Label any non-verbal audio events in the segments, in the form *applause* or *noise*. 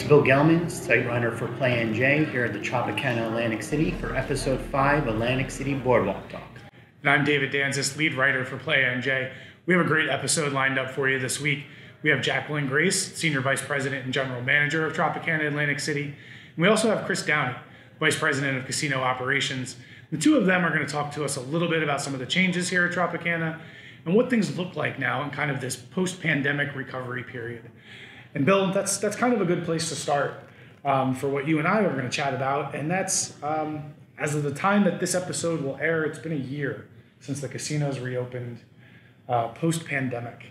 It's Bill Gelman, site runner for Play NJ here at the Tropicana Atlantic City for episode 5 Atlantic City Boardwalk Talk. And I'm David Danzis, lead writer for Play NJ. We have a great episode lined up for you this week. We have Jacqueline Grace, Senior Vice President and General Manager of Tropicana Atlantic City. And we also have Chris Downey, Vice President of Casino Operations. The two of them are going to talk to us a little bit about some of the changes here at Tropicana and what things look like now in kind of this post-pandemic recovery period. And Bill, that's that's kind of a good place to start um, for what you and I are going to chat about, and that's um, as of the time that this episode will air, it's been a year since the casinos reopened uh, post-pandemic.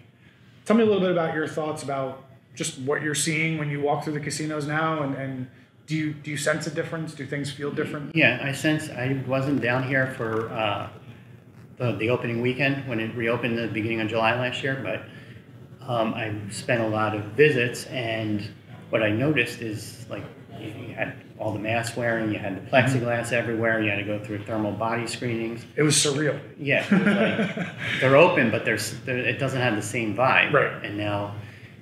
Tell me a little bit about your thoughts about just what you're seeing when you walk through the casinos now, and, and do you do you sense a difference? Do things feel different? Yeah, I sense I wasn't down here for uh, the, the opening weekend when it reopened the beginning of July last year, but um, I spent a lot of visits, and what I noticed is like you had all the masks wearing, you had the plexiglass everywhere, you had to go through thermal body screenings. It was surreal. Yeah, was like *laughs* they're open, but there's there, it doesn't have the same vibe. Right. And now,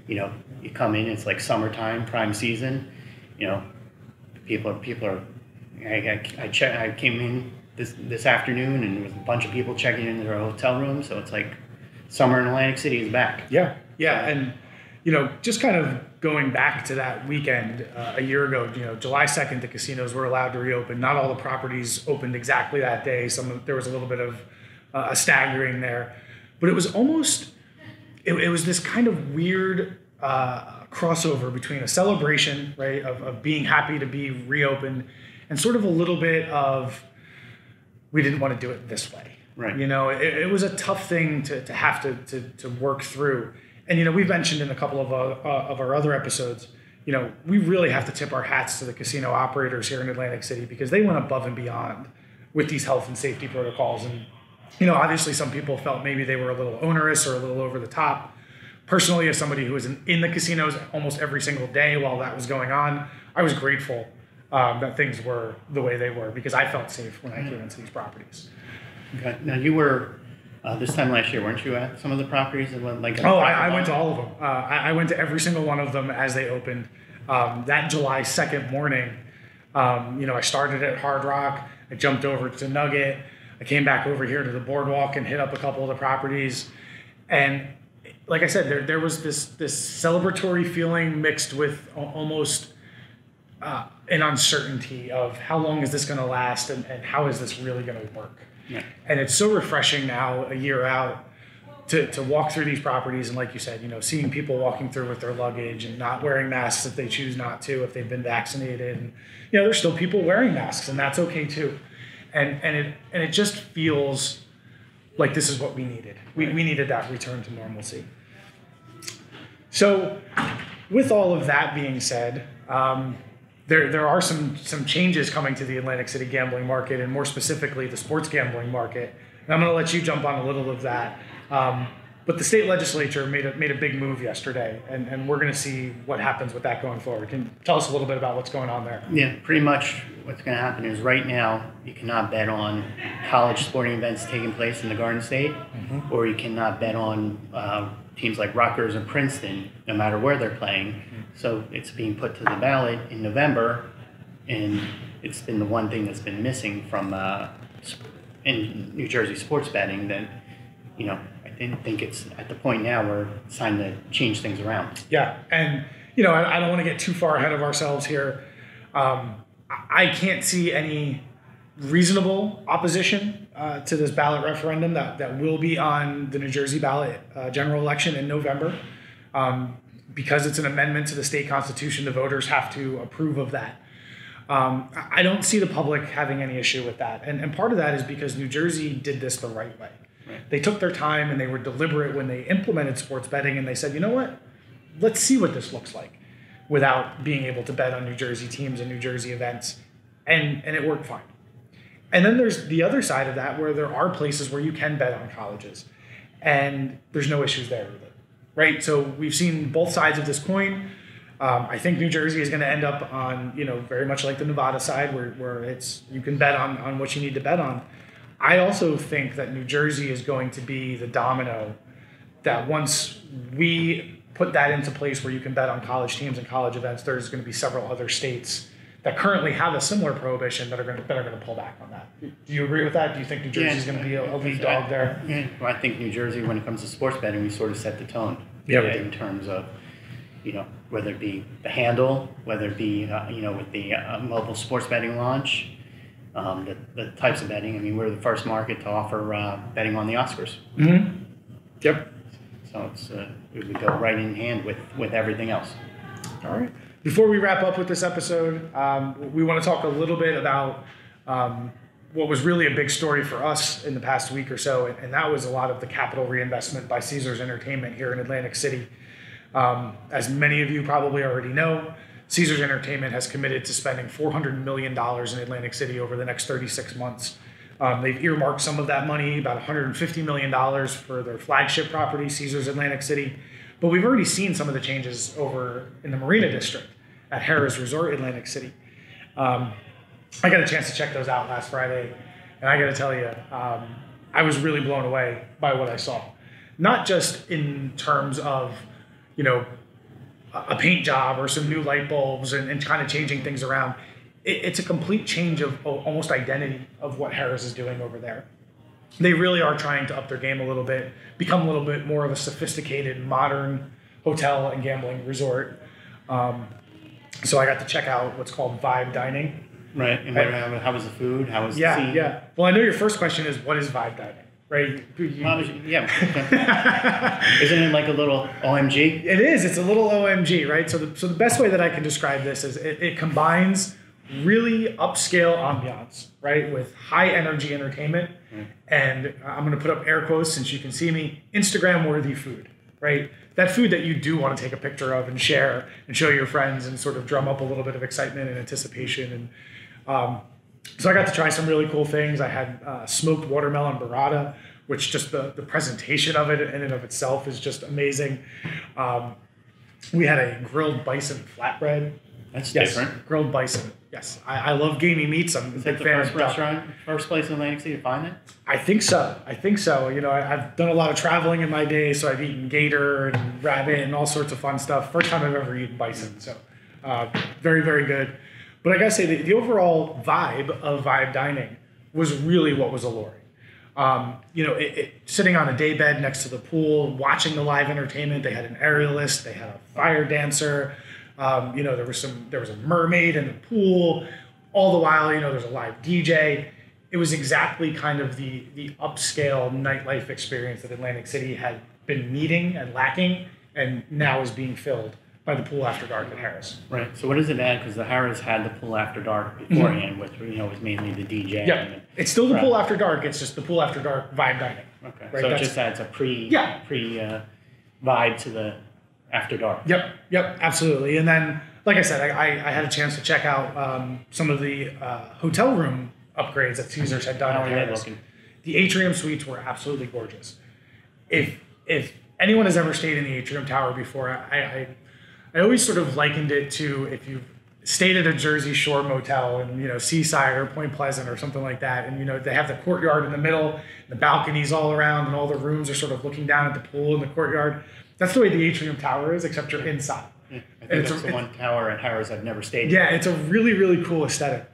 you know, you come in, it's like summertime, prime season. You know, people are people are. I I, I, check, I came in this this afternoon, and there was a bunch of people checking into their hotel room. So it's like summer in Atlantic City is back. Yeah, yeah, and you know, just kind of going back to that weekend uh, a year ago, you know, July second, the casinos were allowed to reopen. Not all the properties opened exactly that day. Some there was a little bit of uh, a staggering there, but it was almost it, it was this kind of weird uh, crossover between a celebration, right, of, of being happy to be reopened, and sort of a little bit of we didn't want to do it this way. Right. You know, it, it was a tough thing to, to have to, to, to work through. And, you know, we've mentioned in a couple of, uh, uh, of our other episodes, you know, we really have to tip our hats to the casino operators here in Atlantic City because they went above and beyond with these health and safety protocols. And, you know, obviously some people felt maybe they were a little onerous or a little over the top. Personally, as somebody who was in, in the casinos almost every single day while that was going on, I was grateful um, that things were the way they were because I felt safe when I came into these properties. Okay. Now you were uh, this time last year, weren't you at some of the properties that went like? Oh, I, I went to all of them. Uh, I, I, went to every single one of them as they opened. Um, that July second morning, um, you know, I started at Hard Rock. I jumped over to Nugget. I came back over here to the boardwalk and hit up a couple of the properties. And like I said, there, there was this this celebratory feeling mixed with almost uh, an uncertainty of how long is this going to last and, and how is this really going to work. Yeah. And it's so refreshing now, a year out, to, to walk through these properties and like you said, you know, seeing people walking through with their luggage and not wearing masks if they choose not to, if they've been vaccinated. And you know, there's still people wearing masks and that's okay too. And and it and it just feels like this is what we needed. We, we needed that return to normalcy. So with all of that being said, um, there, there are some some changes coming to the Atlantic City gambling market, and more specifically the sports gambling market. And I'm going to let you jump on a little of that. Um, but the state legislature made a made a big move yesterday, and, and we're going to see what happens with that going forward. Can you tell us a little bit about what's going on there? Yeah, pretty much what's going to happen is right now you cannot bet on college sporting events taking place in the Garden State, mm-hmm. or you cannot bet on uh, teams like Rutgers and Princeton, no matter where they're playing. Mm-hmm. So it's being put to the ballot in November, and it's been the one thing that's been missing from uh, in New Jersey sports betting that you know I didn't think it's at the point now where it's time to change things around. Yeah, and you know I, I don't want to get too far ahead of ourselves here. Um, I can't see any reasonable opposition uh, to this ballot referendum that, that will be on the New Jersey ballot uh, general election in November. Um, because it's an amendment to the state constitution, the voters have to approve of that. Um, I don't see the public having any issue with that. And, and part of that is because New Jersey did this the right way. Right. They took their time and they were deliberate when they implemented sports betting and they said, you know what? Let's see what this looks like without being able to bet on New Jersey teams and New Jersey events. And, and it worked fine. And then there's the other side of that where there are places where you can bet on colleges and there's no issues there either right? So we've seen both sides of this coin. Um, I think New Jersey is going to end up on, you know, very much like the Nevada side, where, where it's you can bet on on what you need to bet on. I also think that New Jersey is going to be the domino that once we put that into place where you can bet on college teams and college events, there's going to be several other states that currently have a similar prohibition that are going to that are going to pull back on that. Do you agree with that? Do you think New Jersey is going to be a, a lead dog there? Yeah, well, I think New Jersey, when it comes to sports betting, we sort of set the tone. Yeah, we. In terms of, you know, whether it be the handle, whether it be, uh, you know, with the uh, mobile sports betting launch, um, the, the types of betting. I mean, we're the first market to offer uh, betting on the Oscars. Mm-hmm. Yep. So it's uh, it would go right in hand with, with everything else. All right. Before we wrap up with this episode, um, we want to talk a little bit about um, what was really a big story for us in the past week or so, and, and that was a lot of the capital reinvestment by Caesars Entertainment here in Atlantic City. Um, as many of you probably already know, Caesars Entertainment has committed to spending $400 million in Atlantic City over the next 36 months. Um, they've earmarked some of that money, about $150 million for their flagship property, Caesars Atlantic City. But we've already seen some of the changes over in the Marina District at Harrah's Resort Atlantic City. Um, I got a chance to check those out last Friday, and I got to tell you, um, I was really blown away by what I saw. Not just in terms of, you know, a paint job or some new light bulbs and, and kind of changing things around. It, it's a complete change of al- almost identity of what Harrah's is doing over there. They really are trying to up their game a little bit, become a little bit more of a sophisticated, modern hotel and gambling resort. Um, so I got to check out what's called Vibe Dining. Right. And what, how, how was the food? How was the Yeah, scene? yeah. Well, I know your first question is what is Vibe Dining, right? Well, yeah. *laughs* Isn't it like a little OMG? It is. It's a little OMG, right? So the so the best way that I can describe this is it, it combines really upscale ambiance, right, with high energy entertainment, mm. and I'm going to put up air quotes since you can see me, Instagram worthy food, right? That food that you do want to take a picture of and share and show your friends and sort of drum up a little bit of excitement and anticipation and. Um, so I got to try some really cool things. I had uh, smoked watermelon burrata, which just the, the presentation of it in and of itself is just amazing. Um, we had a grilled bison flatbread. That's Yes, different. grilled bison. Yes, I, I love gamey meats. I'm a Is big that the fan first of duck. restaurant, first place in Atlantic City to find it? I think so. I think so. You know, I, I've done a lot of traveling in my day, so I've eaten gator and rabbit and all sorts of fun stuff. First time I've ever eaten bison, so uh, very, very good. But I gotta say, the, the overall vibe of Vibe Dining was really what was alluring. Um, you know, it, it, sitting on a daybed next to the pool, watching the live entertainment. They had an aerialist, they had a fire dancer. Um, you know, there was some, there was a mermaid in the pool. All the while, you know, there's a live DJ. It was exactly kind of the the upscale nightlife experience that Atlantic City had been needing and lacking, and now is being filled by the pool after dark at Harrah's. Right. So what does it add? Because the Harrah's had the pool after dark beforehand, which you know was mainly the DJ. Yeah, and- it's still the Right. pool after dark. It's just the pool after dark vibe dining. Okay. Right, so it just adds a pre Yeah. pre uh, vibe to the after dark. Yep, yep, absolutely. And then, like I said, I, I, I had a chance to check out um, some of the uh, hotel room upgrades that Caesars had done. How are they looking? The atrium suites were absolutely gorgeous. If if anyone has ever stayed in the atrium tower before, I I, I always sort of likened it to if you've stayed at a Jersey Shore motel and you know Seaside or Point Pleasant or something like that, and you know they have the courtyard in the middle, the balconies all around, and all the rooms are sort of looking down at the pool in the courtyard. That's the way the atrium tower is, except you're inside. Yeah, I think it's that's a- the one tower at Harrah's I've never stayed. in. Yeah, it's a really, really cool aesthetic.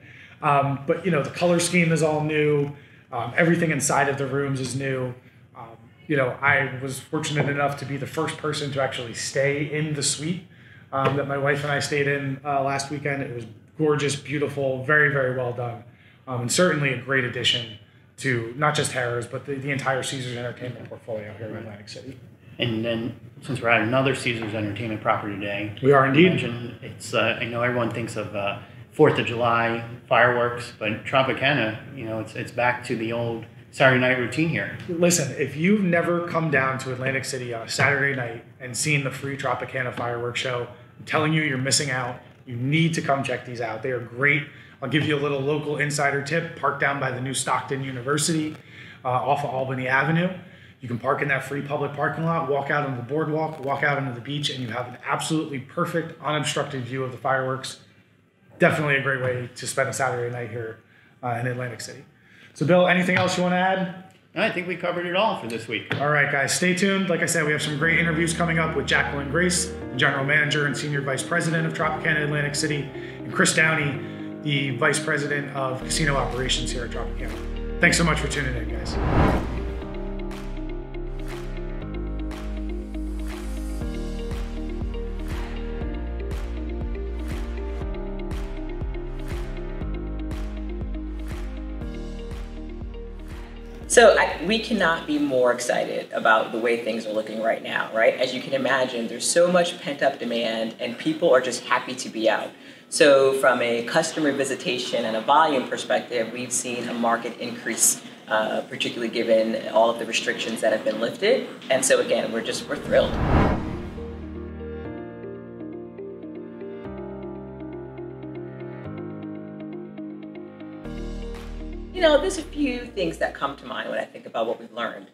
Um, but you know, the color scheme is all new. Um, everything inside of the rooms is new. Um, you know, I was fortunate enough to be the first person to actually stay in the suite um, that my wife and I stayed in uh, last weekend. It was gorgeous, beautiful, very, very well done, um, and certainly a great addition to not just Harrah's but the, the entire Caesars Entertainment portfolio here in Atlantic City. And then since we're at another Caesar's Entertainment property today, We are indeed. mentioned it's. Uh, I know everyone thinks of uh, Fourth of July fireworks, but Tropicana, you know, it's it's back to the old Saturday night routine here. Listen, if you've never come down to Atlantic City on a Saturday night and seen the free Tropicana fireworks show, I'm telling you, you're missing out. You need to come check these out. They are great. I'll give you a little local insider tip. Park down by the new Stockton University uh, off of Albany Avenue. You can park in that free public parking lot, walk out on the boardwalk, walk out onto the beach, and you have an absolutely perfect, unobstructed view of the fireworks. Definitely a great way to spend a Saturday night here uh, in Atlantic City. So, Bill, anything else you want to add? I think we covered it all for this week. All right, guys, stay tuned. Like I said, we have some great interviews coming up with Jacqueline Grace, the General Manager and Senior Vice President of Tropicana Atlantic City, and Chris Downey, the Vice President of Casino Operations here at Tropicana. Thanks so much for tuning in, guys. So I, we cannot be more excited about the way things are looking right now, right? As you can imagine, there's so much pent up demand and people are just happy to be out. So from a customer visitation and a volume perspective, we've seen a market increase, uh, particularly given all of the restrictions that have been lifted. And so again, we're just, we're thrilled. Know, there's a few things that come to mind when I think about what we've learned.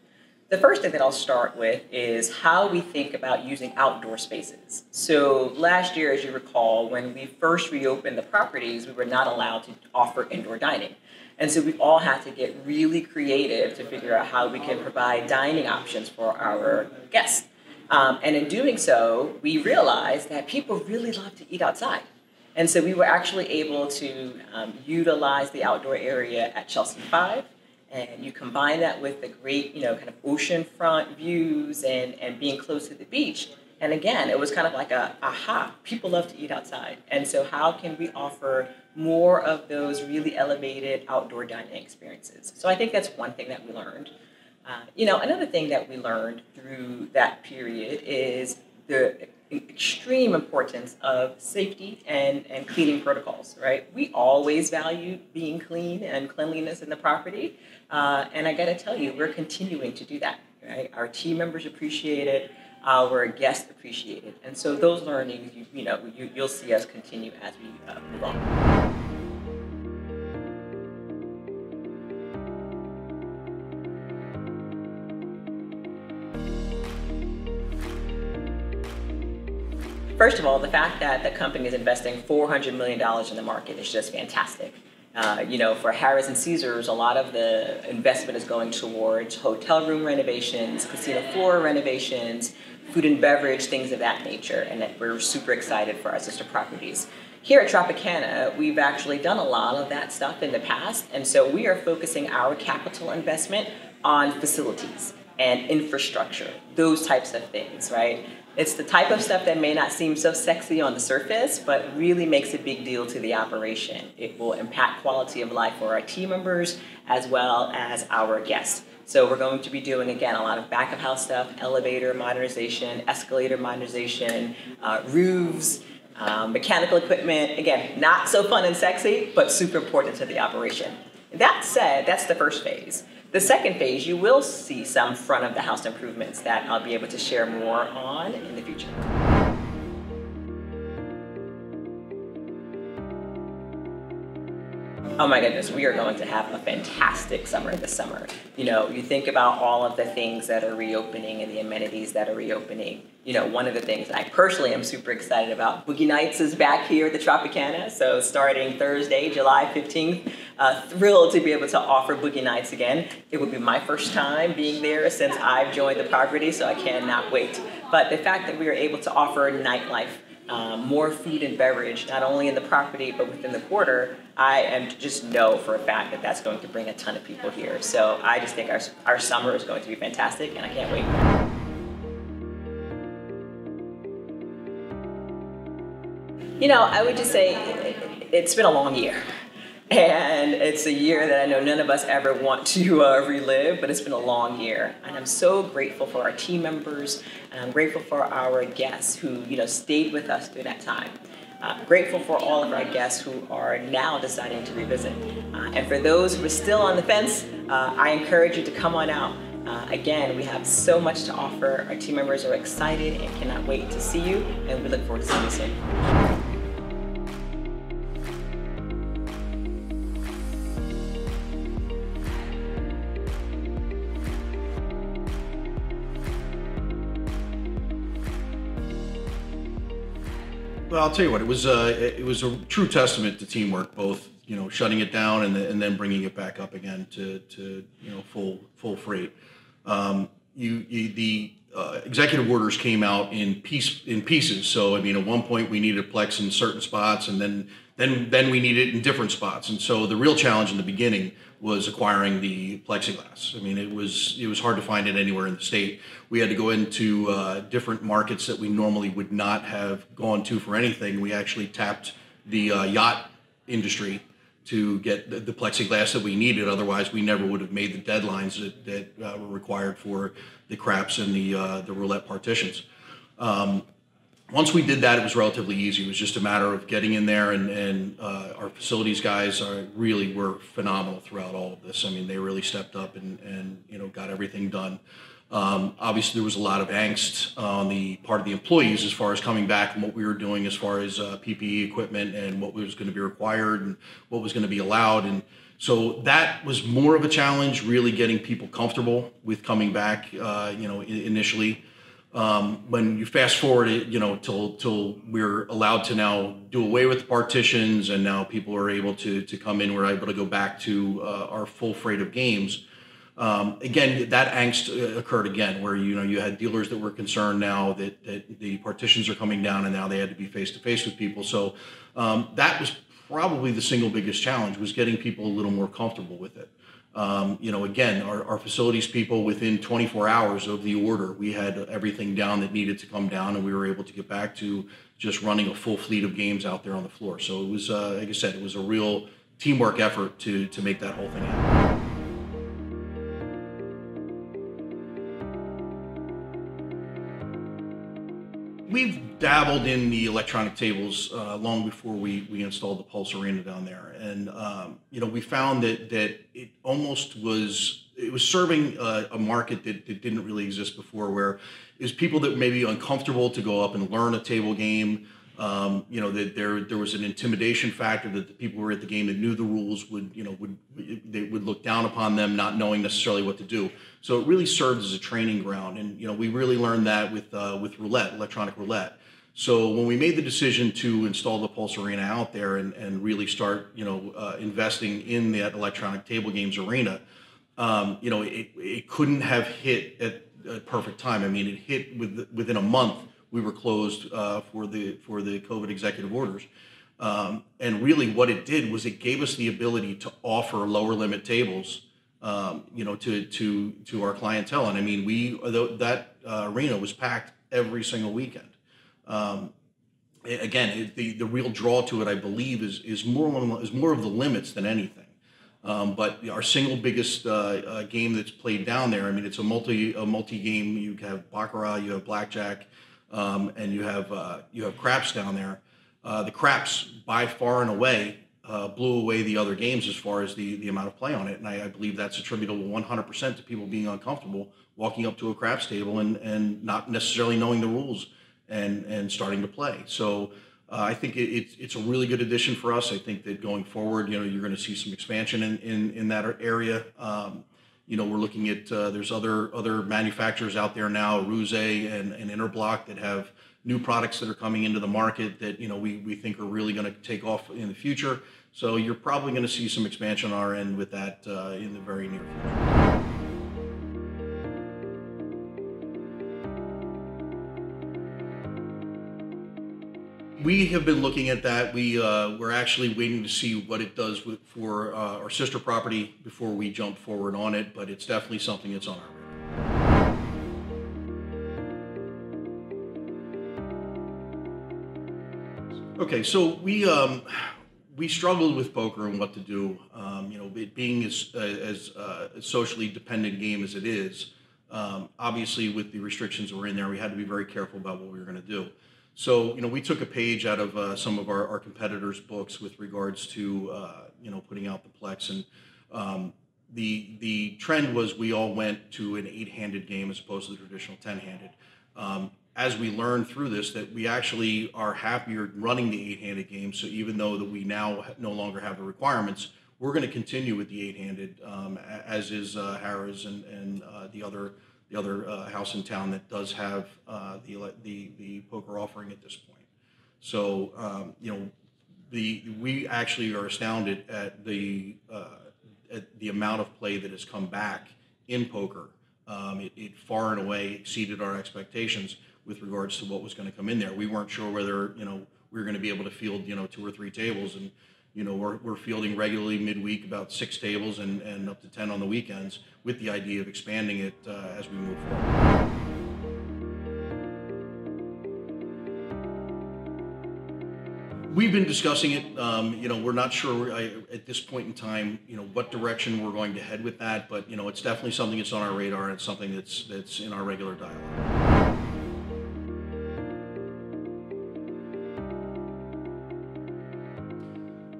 The first thing that I'll start with is how we think about using outdoor spaces. So, last year, as you recall, when we first reopened the properties, we were not allowed to offer indoor dining. And so, we've all had to get really creative to figure out how we can provide dining options for our guests. Um, and in doing so, we realized that people really love to eat outside. And so we were actually able to um, utilize the outdoor area at Chelsea 5. And you combine that with the great, you know, kind of oceanfront views and, and being close to the beach. And again, it was kind of like a aha, people love to eat outside. And so, how can we offer more of those really elevated outdoor dining experiences? So, I think that's one thing that we learned. Uh, you know, another thing that we learned through that period is the extreme importance of safety and, and cleaning protocols, right? We always valued being clean and cleanliness in the property. Uh, and I gotta tell you, we're continuing to do that, right? Our team members appreciate it, our guests appreciate it. And so those learnings, you, you know, you, will see us continue as we uh, move on. First of all, the fact that the company is investing $400 million in the market is just fantastic. Uh, you know, for Harrah's and Caesars, a lot of the investment is going towards hotel room renovations, casino floor renovations, food and beverage, things of that nature, and that we're super excited for our sister properties. Here at Tropicana, we've actually done a lot of that stuff in the past, and so we are focusing our capital investment on facilities and infrastructure, those types of things, right? It's the type of stuff that may not seem so sexy on the surface, but really makes a big deal to the operation. It will impact quality of life for our team members as well as our guests. So we're going to be doing, again, a lot of back of house stuff, elevator modernization, escalator modernization, uh, roofs, um, mechanical equipment. Again, not so fun and sexy, but super important to the operation. That said, that's the first phase. The second phase, you will see some front of the house improvements that I'll be able to share more on in the future. Oh my goodness, we are going to have a fantastic summer this summer. You know, you think about all of the things that are reopening and the amenities that are reopening. You know, one of the things I personally am super excited about, Boogie Nights is back here at the Tropicana. So starting Thursday, July 15th, uh, thrilled to be able to offer Boogie Nights again. It would be my first time being there since I've joined the property, so I cannot wait. But the fact that we are able to offer nightlife um, more food and beverage, not only in the property but within the quarter, I am just know for a fact that that's going to bring a ton of people here. So I just think our, our summer is going to be fantastic, and I can't wait. You know, I would just say it's been a long year. And it's a year that I know none of us ever want to uh, relive, but it's been a long year. And I'm so grateful for our team members, and I'm grateful for our guests who, you know, stayed with us through that time. Uh, grateful for all of our guests who are now deciding to revisit. Uh, and for those who are still on the fence, uh, I encourage you to come on out. Uh, again, we have so much to offer. Our team members are excited and cannot wait to see you, and we look forward to seeing you soon. Well, I'll tell you what. It was a uh, it was a true testament to teamwork, both you know shutting it down and, and then bringing it back up again to, to you know full full freight. Um, you, you the uh, executive orders came out in piece in pieces. So I mean, at one point we needed Plex in certain spots, and then then then we needed it in different spots. And so the real challenge in the beginning was acquiring the plexiglass. I mean, it was it was hard to find it anywhere in the state. We had to go into uh, different markets that we normally would not have gone to for anything. We actually tapped the uh, yacht industry to get the, the, plexiglass that we needed. Otherwise, we never would have made the deadlines that, that uh, were required for the craps and the uh, the roulette partitions. Um, once we did that, it was relatively easy. It was just a matter of getting in there, and, and uh, our facilities guys are really were phenomenal throughout all of this. I mean, they really stepped up and, and you know got everything done. Um, obviously, there was a lot of angst on the part of the employees as far as coming back and what we were doing as far as uh, PPE equipment and what was going to be required and what was going to be allowed. And so that was more of a challenge, really getting people comfortable with coming back. Uh, you know, initially. Um, when you fast forward it, you know, till till we're allowed to now do away with partitions, and now people are able to to come in. We're able to go back to uh, our full freight of games. Um, again, that angst uh, occurred again, where you know you had dealers that were concerned now that, that the partitions are coming down, and now they had to be face to face with people. So um, that was probably the single biggest challenge was getting people a little more comfortable with it. Um, you know, again, our, our, facilities people within 24 hours of the order, we had everything down that needed to come down, and we were able to get back to just running a full fleet of games out there on the floor. So it was, uh, like I said, it was a real teamwork effort to to make that whole thing happen. Dabbled in the electronic tables uh, long before we, we installed the Pulse Arena down there, and um, you know we found that that it almost was it was serving a, a market that, that, didn't really exist before, where is people that may be uncomfortable to go up and learn a table game. Um, you know that there there was an intimidation factor that the people who were at the game that knew the rules would you know would they would look down upon them not knowing necessarily what to do. So it really served as a training ground, and you know we really learned that with uh, with roulette, electronic roulette. So when we made the decision to install the Pulse Arena out there and, and really start you know uh, investing in that electronic table games arena, um, you know it, it couldn't have hit at a perfect time. I mean it hit with, within a month we were closed uh, for the for the COVID executive orders. Um, and really, what it did was it gave us the ability to offer lower limit tables, um, you know, to to to our clientele. And I mean, we that uh, arena was packed every single weekend. Um, again, the the real draw to it, I believe, is is more is more of the limits than anything. Um, but our single biggest uh, uh, game that's played down there, I mean, it's a multi a multi game. You have baccarat, you have blackjack, um, and you have uh, you have craps down there. Uh, the craps by far and away uh, blew away the other games as far as the, the amount of play on it, and I, I believe that's attributable 100% to people being uncomfortable walking up to a craps table and, and not necessarily knowing the rules and and starting to play. So. Uh, I think it, it's it's a really good addition for us. I think that going forward, you know, you're going to see some expansion in in, in that area. Um, you know, we're looking at uh, there's other other manufacturers out there now, Aruze and, and Interblock that have new products that are coming into the market that you know we, we think are really going to take off in the future. So you're probably going to see some expansion on our end with that uh, in the very near future. We have been looking at that. We uh, we're actually waiting to see what it does with, for uh, our sister property before we jump forward on it. But it's definitely something that's on our radar. Okay, so we um, we struggled with poker and what to do. Um, you know, it being as as uh, a socially dependent game as it is, um, obviously with the restrictions that were in there, we had to be very careful about what we were going to do. So, you know, we took a page out of uh, some of our, our competitors' books with regards to, uh, you know, putting out the Plex. And um, the, the trend was we all went to an eight-handed game as opposed to the traditional 10-handed. Um, as we learned through this, that we actually are happier running the eight-handed game. So even though that we now no longer have the requirements, we're going to continue with the eight-handed, um, as is uh, Harrah's and, and uh, the other the other uh, house in town that does have uh, the, the, the poker offering at this point. So, um, you know, the we actually are astounded at the uh, at the amount of play that has come back in poker. Um, it, it far and away exceeded our expectations with regards to what was going to come in there. We weren't sure whether you know we were going to be able to field you know two or three tables, and you know we're, we're fielding regularly midweek about six tables and, and up to ten on the weekends with the idea of expanding it uh, as we move forward. We've been discussing it. Um, you know, we're not sure I, at this point in time, you know, what direction we're going to head with that. But you know, it's definitely something that's on our radar. and It's something that's that's in our regular dialogue.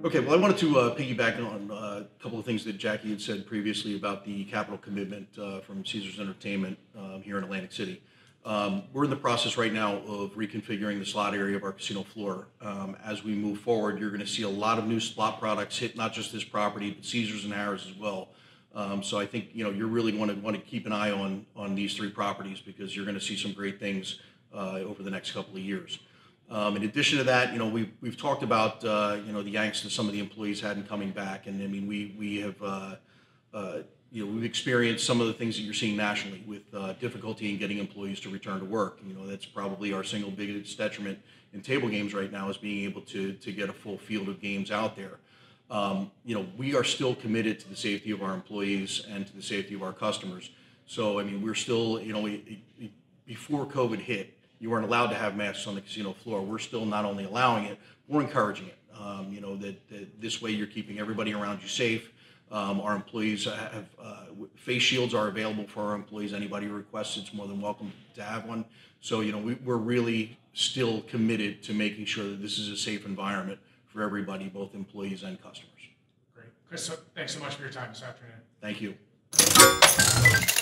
Okay, well, I wanted to uh, piggyback on uh, a couple of things that Jackie had said previously about the capital commitment uh, from Caesars Entertainment um, here in Atlantic City. Um, we're in the process right now of reconfiguring the slot area of our casino floor. Um, as we move forward, you're going to see a lot of new slot products hit not just this property, but Caesars and Harrah's as well. Um, so I think you know you're really going to want to keep an eye on on these three properties because you're going to see some great things uh, over the next couple of years. Um, in addition to that, you know, we've, we've talked about, uh, you know, the angst that some of the employees had in coming back. And I mean, we, we have, uh, uh, you know, we've experienced some of the things that you're seeing nationally with uh, difficulty in getting employees to return to work. You know, that's probably our single biggest detriment in table games right now is being able to, to get a full field of games out there. Um, you know, we are still committed to the safety of our employees and to the safety of our customers. So, I mean, we're still, you know, before COVID hit, you weren't allowed to have masks on the casino floor. We're still not only allowing it, we're encouraging it. Um, you know that, that, this way you're keeping everybody around you safe. Um, our employees have uh, face shields are available for our employees. Anybody who requests it's more than welcome to have one. So you know we, we're really still committed to making sure that this is a safe environment for everybody, both employees and customers. Great. Chris, so, thanks so much for your time this afternoon. Thank you.